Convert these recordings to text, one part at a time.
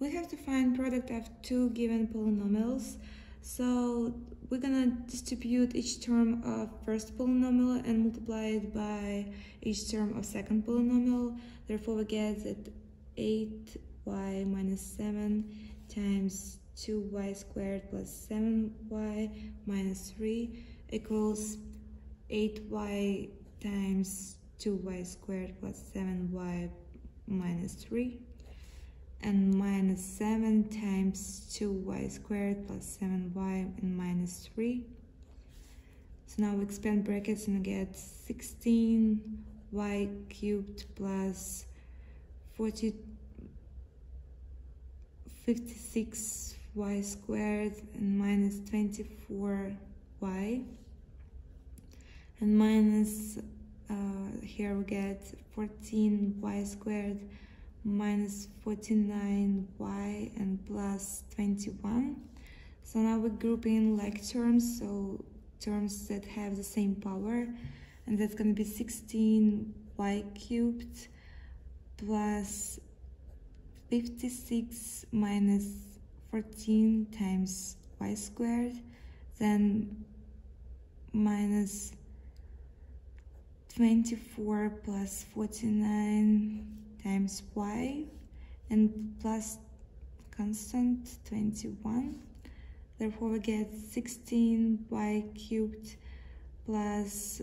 we have to find product of two given polynomials. So we're gonna distribute each term of first polynomial and multiply it by each term of second polynomial. Therefore, we get that 8y minus 7 times 2y squared plus 7y minus 3 equals 8y times 2y squared plus 7y minus 3 and minus 7 times 2y squared plus 7y and minus 3. So now we expand brackets and get 16y cubed plus 40, 56y squared and minus 24y and minus uh, here we get 14y squared minus 49y and plus 21 so now we're grouping like terms so terms that have the same power and that's going to be 16y cubed plus 56 minus 14 times y squared then minus 24 plus 49 times y and plus constant 21 therefore we get 16 y cubed plus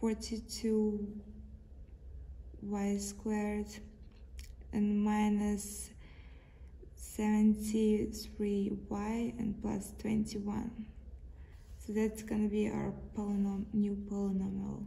42 y squared and minus 73y and plus 21 so that's gonna be our polynom new polynomial